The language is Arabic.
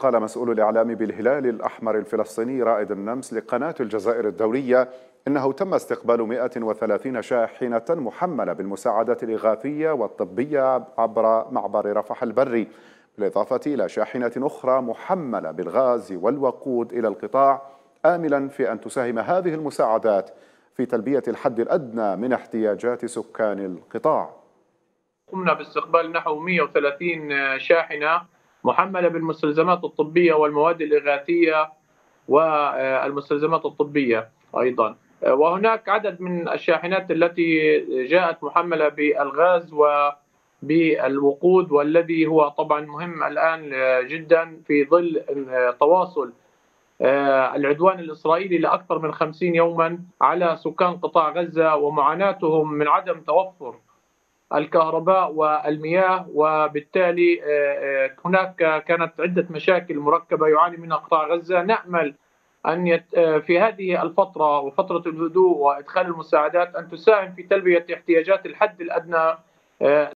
قال مسؤول الإعلام بالهلال الأحمر الفلسطيني رائد النمس لقناة الجزائر الدولية إنه تم استقبال 130 شاحنة محملة بالمساعدات الإغاثية والطبية عبر معبر رفح البري بالإضافة إلى شاحنة أخرى محملة بالغاز والوقود إلى القطاع آملا في أن تساهم هذه المساعدات في تلبية الحد الأدنى من احتياجات سكان القطاع. قمنا باستقبال نحو 130 شاحنة محملة بالمستلزمات الطبية والمواد الإغاثية والمستلزمات الطبية أيضا. وهناك عدد من الشاحنات التي جاءت محملة بالغاز وبالوقود والذي هو طبعا مهم الآن جدا في ظل تواصل العدوان الإسرائيلي لأكثر من خمسين يوما على سكان قطاع غزة ومعاناتهم من عدم توفر الكهرباء والمياه وبالتالي هناك كانت عدة مشاكل مركبة يعاني منها قطاع غزة. نأمل أن يت... في هذه الفترة وفترة الهدوء وإدخال المساعدات أن تساهم في تلبية احتياجات الحد الأدنى